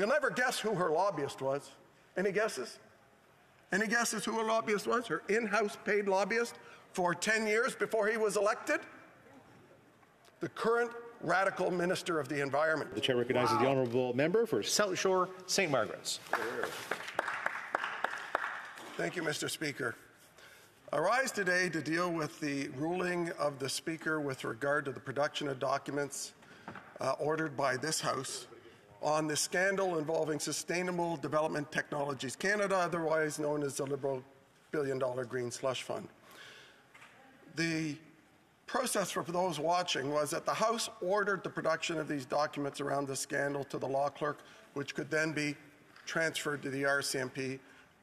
You'll never guess who her lobbyist was. Any guesses? Any guesses who her lobbyist was? Her in house paid lobbyist for 10 years before he was elected? The current radical Minister of the Environment. The chair recognizes wow. the honourable member for South Shore, St. Margaret's. Thank you, Mr. Speaker. I rise today to deal with the ruling of the Speaker with regard to the production of documents uh, ordered by this House on the scandal involving Sustainable Development Technologies Canada, otherwise known as the Liberal Billion Dollar Green Slush Fund. The process for those watching was that the House ordered the production of these documents around the scandal to the law clerk, which could then be transferred to the RCMP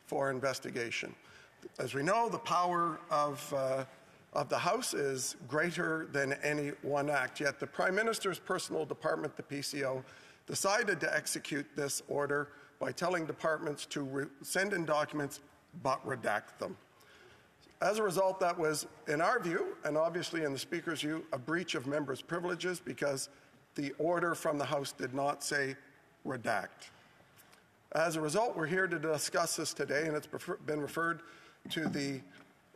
for investigation. As we know, the power of, uh, of the House is greater than any one act, yet the Prime Minister's personal department, the PCO, decided to execute this order by telling departments to send in documents but redact them. As a result, that was, in our view, and obviously in the Speaker's view, a breach of members' privileges because the order from the House did not say redact. As a result, we're here to discuss this today, and it's been referred to the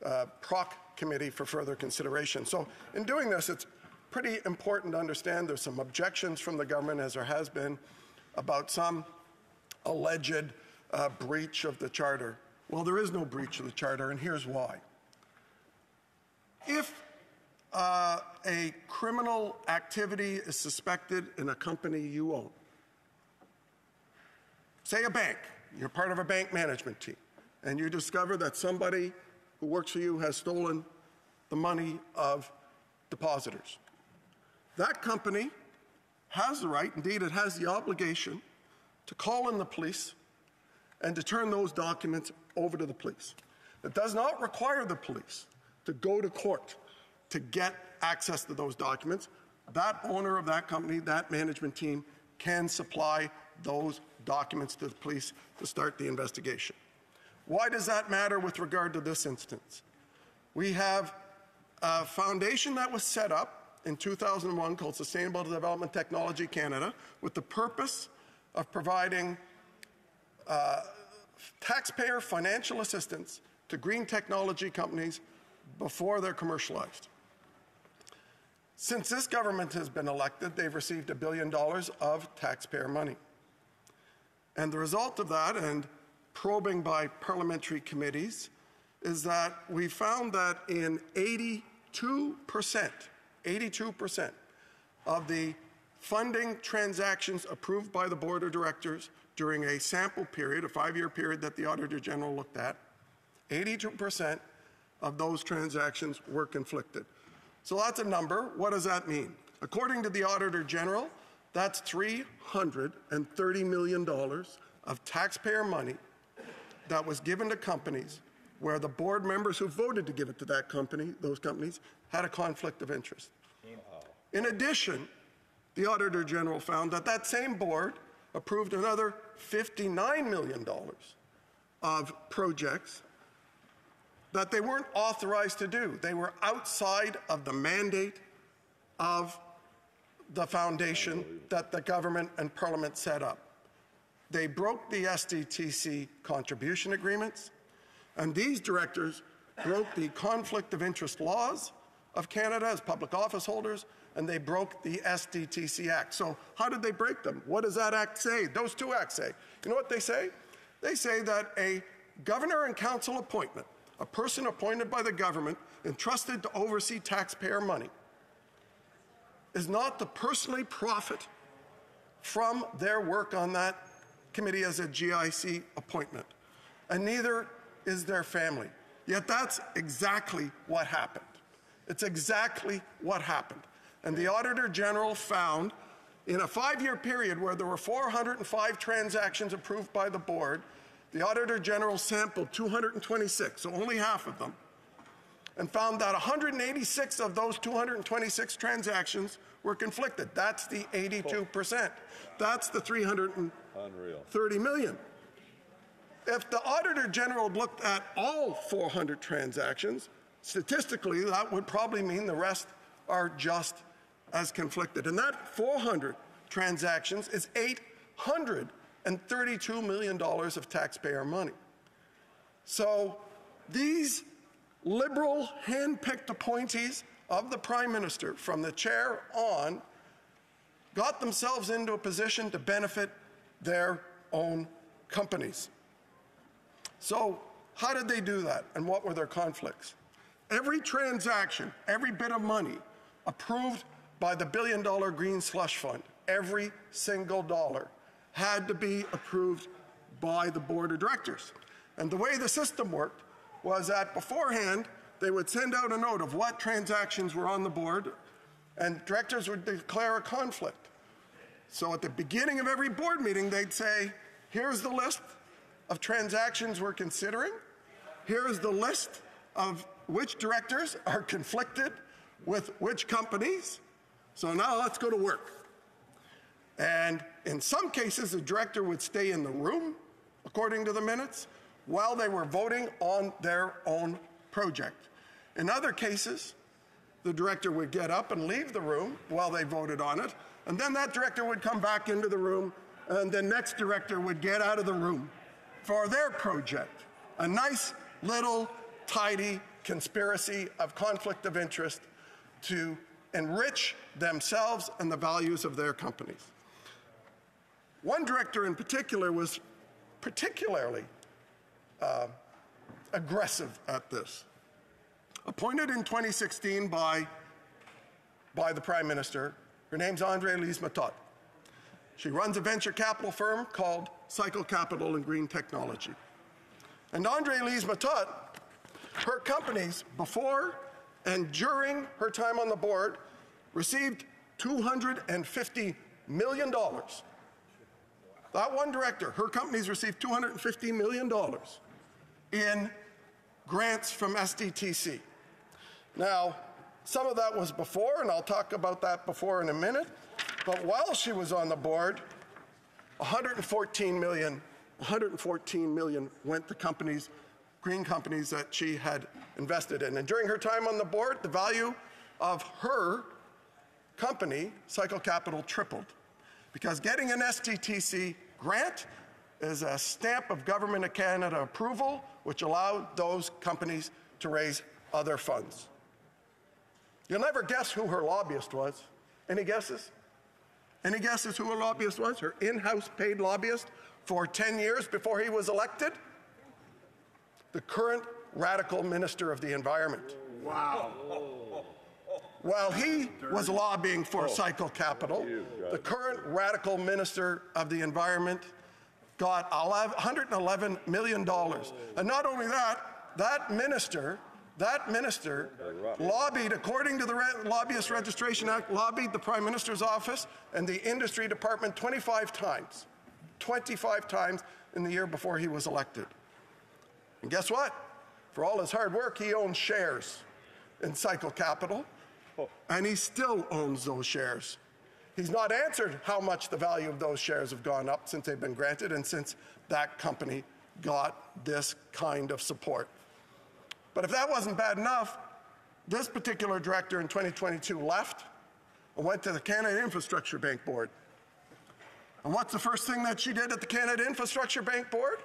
uh, PROC committee for further consideration. So, in doing this, it's pretty important to understand there's some objections from the government, as there has been, about some alleged uh, breach of the Charter. Well, there is no breach of the Charter, and here's why. If uh, a criminal activity is suspected in a company you own, say a bank, you're part of a bank management team, and you discover that somebody who works for you has stolen the money of depositors. That company has the right, indeed, it has the obligation to call in the police and to turn those documents over to the police. It does not require the police to go to court to get access to those documents. That owner of that company, that management team, can supply those documents to the police to start the investigation. Why does that matter with regard to this instance? We have a foundation that was set up in 2001 called Sustainable Development Technology Canada with the purpose of providing uh, taxpayer financial assistance to green technology companies before they're commercialized. Since this government has been elected, they've received a billion dollars of taxpayer money. And the result of that, and probing by parliamentary committees, is that we found that in 82%, 82% of the funding transactions approved by the Board of Directors during a sample period, a five year period that the Auditor General looked at, 82% of those transactions were conflicted. So that's a number. What does that mean? According to the Auditor General, that's $330 million of taxpayer money that was given to companies where the board members who voted to give it to that company, those companies, had a conflict of interest. In addition, the Auditor General found that that same board approved another $59 million of projects that they weren't authorized to do. They were outside of the mandate of the foundation that the government and parliament set up. They broke the SDTC contribution agreements, and these directors broke the conflict of interest laws of Canada as public office holders, and they broke the SDTC Act. So, how did they break them? What does that act say? Those two acts say. You know what they say? They say that a governor and council appointment a person appointed by the government entrusted to oversee taxpayer money is not to personally profit from their work on that committee as a GIC appointment, and neither is their family. Yet that's exactly what happened. It's exactly what happened. And the Auditor General found in a five year period where there were 405 transactions approved by the board, the Auditor General sampled 226, so only half of them, and found that 186 of those 226 transactions were conflicted. That's the 82%. That's the 330 million. If the Auditor General looked at all 400 transactions, statistically, that would probably mean the rest are just as conflicted. And that 400 transactions is 800 and $32 million of taxpayer money. So these liberal hand-picked appointees of the prime minister from the chair on got themselves into a position to benefit their own companies. So how did they do that and what were their conflicts? Every transaction, every bit of money approved by the billion dollar green slush fund, every single dollar had to be approved by the board of directors. And the way the system worked was that beforehand, they would send out a note of what transactions were on the board, and directors would declare a conflict. So at the beginning of every board meeting, they'd say, here's the list of transactions we're considering. Here is the list of which directors are conflicted with which companies. So now let's go to work. And in some cases, the director would stay in the room, according to the minutes, while they were voting on their own project. In other cases, the director would get up and leave the room while they voted on it, and then that director would come back into the room, and the next director would get out of the room for their project. A nice little tidy conspiracy of conflict of interest to enrich themselves and the values of their companies. One director in particular was particularly uh, aggressive at this. Appointed in 2016 by, by the Prime Minister, her name's Andrée-Lise Méthot. She runs a venture capital firm called Cycle Capital and Green Technology. And Andrée-Lise Méthot, her companies before and during her time on the board received $250 million. That one director, her companies received $250 million in grants from SDTC. Now, some of that was before, and I'll talk about that before in a minute. But while she was on the board, 114 million, 114 million went to companies, green companies that she had invested in. And during her time on the board, the value of her company, Cycle Capital, tripled. Because getting an SDTC grant is a stamp of Government of Canada approval, which allowed those companies to raise other funds. You'll never guess who her lobbyist was. Any guesses? Any guesses who her lobbyist was? Her in house paid lobbyist for 10 years before he was elected? The current radical minister of the environment. Wow. While he was lobbying for Cycle Capital, the current radical minister of the environment got $111 million. And not only that, that minister that minister lobbied, according to the Re- Lobbyist Registration Act, lobbied the Prime Minister's office and the industry department 25 times. 25 times in the year before he was elected. And guess what? For all his hard work, he owns shares in Cycle Capital, and he still owns those shares. He's not answered how much the value of those shares have gone up since they've been granted and since that company got this kind of support. But if that wasn't bad enough, this particular director in 2022 left and went to the Canada Infrastructure Bank Board. And what's the first thing that she did at the Canada Infrastructure Bank Board?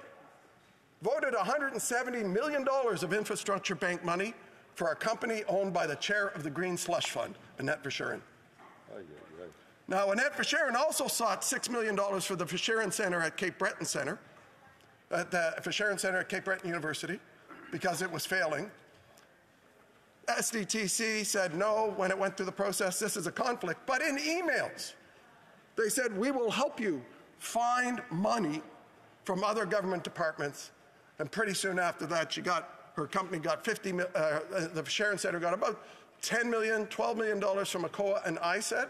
Voted $170 million of infrastructure bank money for a company owned by the chair of the Green Slush Fund, Annette Verschuren. Now, Annette Verschuren also sought $6 million for the Verschuren Center at Cape Breton Center, at the Verschuren Center at Cape Breton University because it was failing. SDTC said no when it went through the process, this is a conflict. But in emails, they said, we will help you find money from other government departments. And pretty soon after that, she got, her company got 50, uh, the Verschuren Center got about 10 million, 12 million dollars from ACOA and ISED.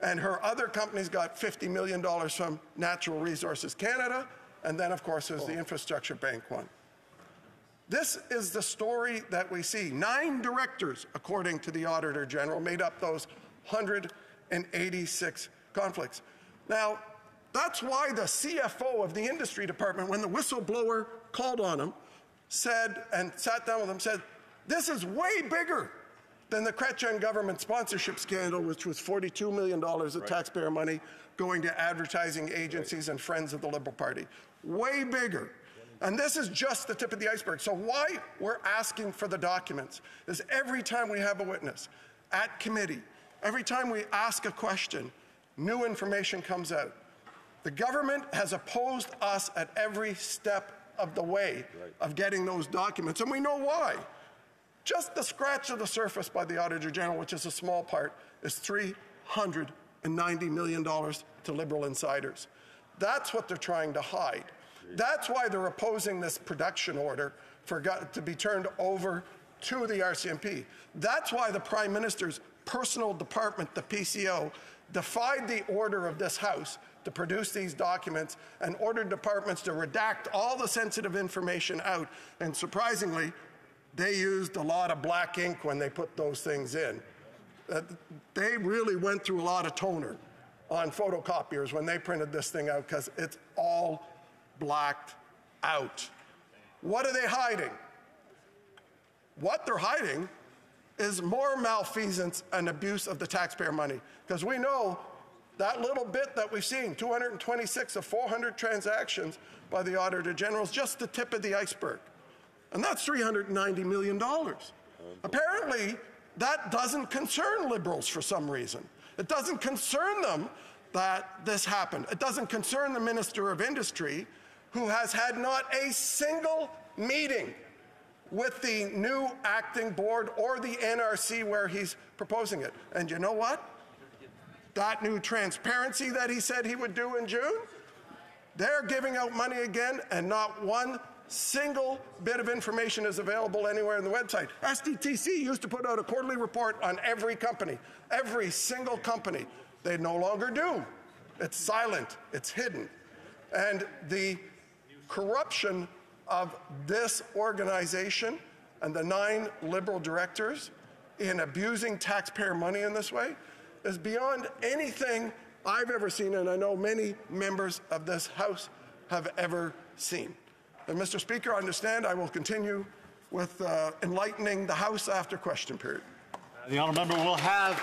And her other companies got $50 million from Natural Resources Canada. And then, of course, there's the Infrastructure Bank one. This is the story that we see. Nine directors, according to the Auditor General, made up those 186 conflicts. Now, that's why the CFO of the industry department, when the whistleblower called on him, said and sat down with him, said, This is way bigger than the Chrétien government sponsorship scandal, which was $42 million of taxpayer money going to advertising agencies and friends of the Liberal Party. Way bigger. And this is just the tip of the iceberg. So, why we're asking for the documents is every time we have a witness at committee, every time we ask a question, new information comes out. The government has opposed us at every step of the way of getting those documents, and we know why. Just the scratch of the surface by the Auditor General, which is a small part, is $390 million to Liberal insiders. That's what they're trying to hide. That's why they're opposing this production order for to be turned over to the RCMP. That's why the Prime Minister's personal department, the PCO, defied the order of this House to produce these documents and ordered departments to redact all the sensitive information out. And surprisingly, they used a lot of black ink when they put those things in. Uh, they really went through a lot of toner on photocopiers when they printed this thing out because it's all blacked out. What are they hiding? What they're hiding is more malfeasance and abuse of the taxpayer money. Because we know that little bit that we've seen, 226 of 400 transactions by the Auditor General, is just the tip of the iceberg. And that's $390 million. Apparently, that doesn't concern liberals for some reason. It doesn't concern them that this happened. It doesn't concern the Minister of Industry, who has had not a single meeting with the new acting board or the NRC where he's proposing it. And you know what? That new transparency that he said he would do in June, they're giving out money again, and not one single bit of information is available anywhere on the website. SDTC used to put out a quarterly report on every company, every single company. They no longer do. It's silent, it's hidden. And the corruption of this organization and the nine liberal directors in abusing taxpayer money in this way is beyond anything I've ever seen, and I know many members of this House have ever seen. And Mr. Speaker, I understand I will continue with uh, enlightening the House after question period. The honourable member will have